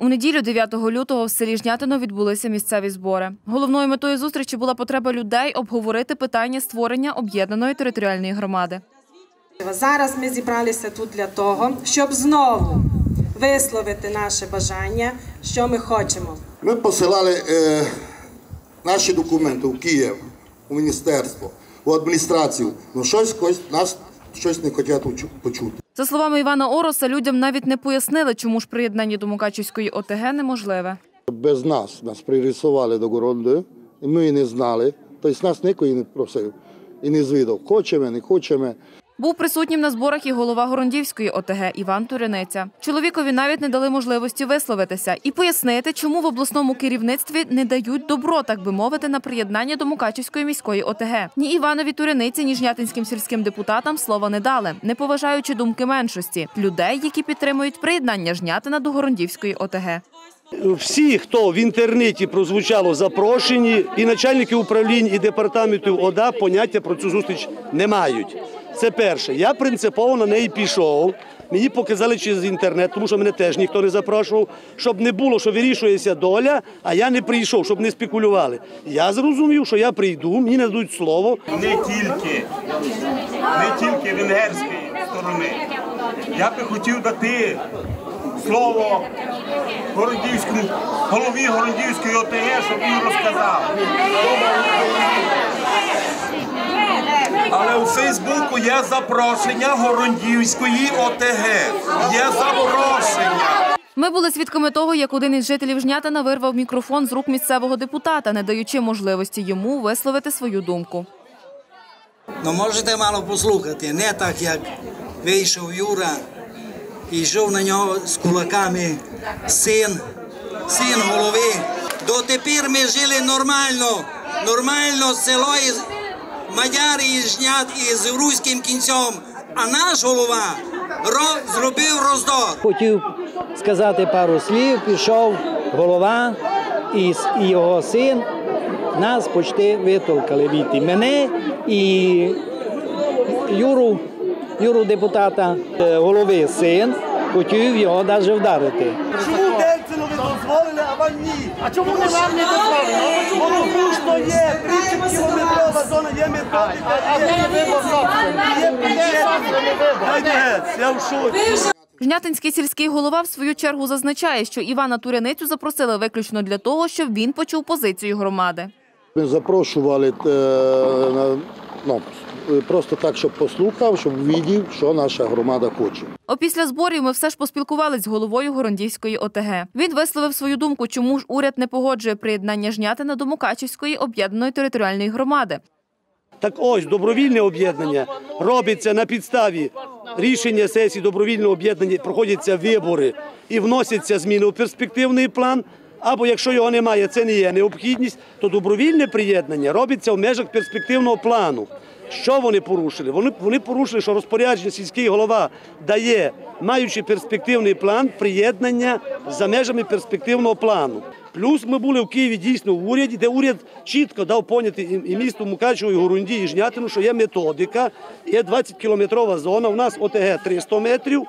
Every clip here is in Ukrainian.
У неділю 9 лютого в селі Жнятино відбулися місцеві збори. Головною метою зустрічі була потреба людей обговорити питання створення об'єднаної територіальної громади. Зараз ми зібралися тут для того, щоб знову висловити наше бажання, що ми хочемо. Ми посилали е, наші документи в Київ, у міністерство, у адміністрацію. Ну щось нас щось не хочуть почути. За словами Івана Ороса, людям навіть не пояснили, чому ж приєднання до Мукачівської ОТГ неможливе. Без нас нас пририсували до городу, і ми не знали. Тобто нас ніхто не просив і не звідав. Хочемо, не хочемо. Був присутнім на зборах і голова Горондівської ОТГ Іван Туриниця. Чоловікові навіть не дали можливості висловитися і пояснити, чому в обласному керівництві не дають добро, так би мовити, на приєднання до Мукачівської міської ОТГ. Ні Іванові Туриниці, ні жнятинським сільським депутатам слова не дали, не поважаючи думки меншості людей, які підтримують приєднання жнятина до Горондівської ОТГ. Всі, хто в інтернеті прозвучало запрошені, і начальники управлінь, і департаментів ОДА поняття про цю зустріч не мають. Це перше. Я принципово на неї пішов. Мені показали через інтернет, тому що мене теж ніхто не запрошував, щоб не було, що вирішується доля, а я не прийшов, щоб не спекулювали. Я зрозумів, що я прийду, мені не дадуть слово. не тільки, не тільки венгерської сторони. Я би хотів дати слово Городівському, голові Городівської ОТГ, щоб він розказав. Але у Фейсбуку є запрошення Горондівської ОТГ. Є запрошення. Ми були свідками того, як один із жителів Жнятина вирвав мікрофон з рук місцевого депутата, не даючи можливості йому висловити свою думку. Ну можете мало послухати, не так як вийшов Юра і йшов на нього з кулаками син, син голови. Дотепер ми жили нормально, нормально село мадяри із жнят із руським кінцем, а наш голова ро, зробив роздор. хотів сказати пару слів, пішов голова і, його син. Нас почти витолкали від мене і Юру, Юру депутата, е, голови син, хотів його навіть вдарити. Дозволили, а вам ні? А чому не вам не дозволили? Тому що є 30 кілометрова зона, є методика, є бюджет. Я в шоці. Жнятинський сільський голова в свою чергу зазначає, що Івана Туриницю запросили виключно для того, щоб він почув позицію громади. Ми запрошували е, ну, просто так, щоб послухав, щоб видів, що наша громада хоче. Опісля зборів ми все ж поспілкувались з головою Горондівської ОТГ. Він висловив свою думку, чому ж уряд не погоджує приєднання Жнятина до Мукачівської об'єднаної територіальної громади. Так ось добровільне об'єднання робиться на підставі рішення сесії добровільного об'єднання, проходяться вибори і вносяться зміни у перспективний план. Або якщо його немає, це не є необхідність, то добровільне приєднання робиться в межах перспективного плану. Що вони порушили? Вони, вони порушили, що розпорядження сільський голова дає, маючи перспективний план, приєднання за межами перспективного плану. Плюс ми були в Києві дійсно в уряді, де уряд чітко дав поняти і, місту Мукачево, і Горунді, і Жнятину, що є методика, є 20-кілометрова зона, у нас ОТГ 300 метрів,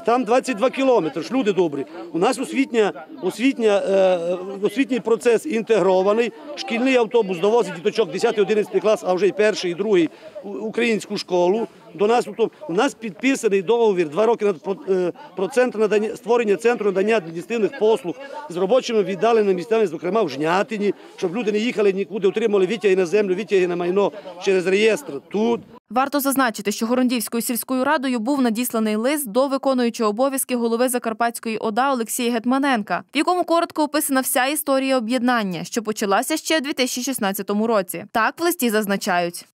а там 22 кілометри. Ж люди добрі. У нас освітня, освітня, е, освітній процес інтегрований. Шкільний автобус довозить діточок 10-11 клас, а вже й перший, і другий в українську школу. До нас тобто, у нас підписаний договір два роки на про, е, центр надання створення центру надання адміністративних послуг з робочими віддаленими місцями, зокрема в Жнятині, щоб люди не їхали нікуди, отримали витяги на землю, витяги на майно через реєстр тут. Варто зазначити, що Горондівською сільською радою був надісланий лист до виконуючого обов'язки голови Закарпатської ОДА Олексія Гетманенка, в якому коротко описана вся історія об'єднання, що почалася ще у 2016 році. Так в листі зазначають.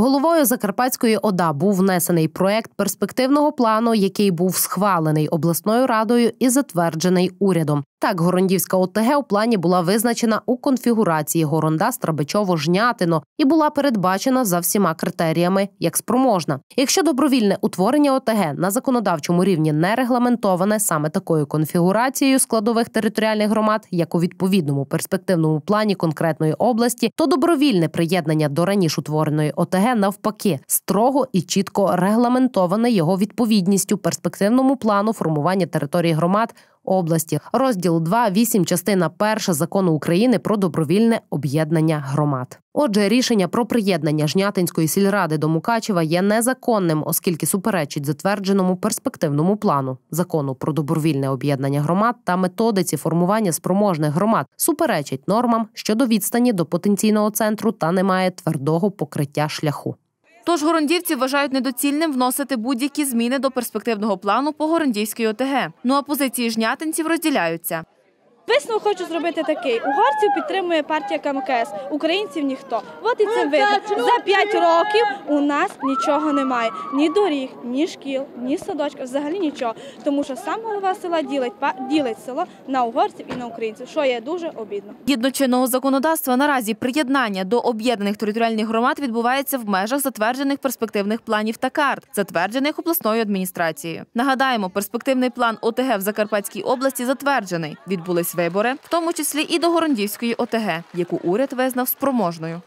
Головою Закарпатської ОДА був внесений проект перспективного плану, який був схвалений обласною радою і затверджений урядом. Так, Горондівська ОТГ у плані була визначена у конфігурації Горонда Страбичово Жнятино і була передбачена за всіма критеріями як спроможна. Якщо добровільне утворення ОТГ на законодавчому рівні не регламентоване саме такою конфігурацією складових територіальних громад, як у відповідному перспективному плані конкретної області, то добровільне приєднання до раніше утвореної ОТГ навпаки строго і чітко регламентоване його відповідністю перспективному плану формування території громад області. Розділ 2, 8, частина 1 закону України про добровільне об'єднання громад. Отже, рішення про приєднання Жнятинської сільради до Мукачева є незаконним, оскільки суперечить затвердженому перспективному плану закону про добровільне об'єднання громад та методиці формування спроможних громад, суперечить нормам щодо відстані до потенційного центру та не має твердого покриття шляху. Тож горондівці вважають недоцільним вносити будь-які зміни до перспективного плану по Горондівській ОТГ. Ну а позиції жнятинців розділяються. Висновок хочу зробити такий: угорців підтримує партія КМКС, українців ніхто. От і це видно. За п'ять років у нас нічого немає: ні доріг, ні шкіл, ні садочків, взагалі нічого. Тому що сам голова села ділить ділить село на угорців і на українців, що є дуже обідно. Згідно чинного законодавства, наразі приєднання до об'єднаних територіальних громад відбувається в межах затверджених перспективних планів та карт, затверджених обласною адміністрацією. Нагадаємо, перспективний план ОТГ в Закарпатській області затверджений. Відбулись вибори, в тому числі і до Горондівської ОТГ, яку уряд визнав спроможною.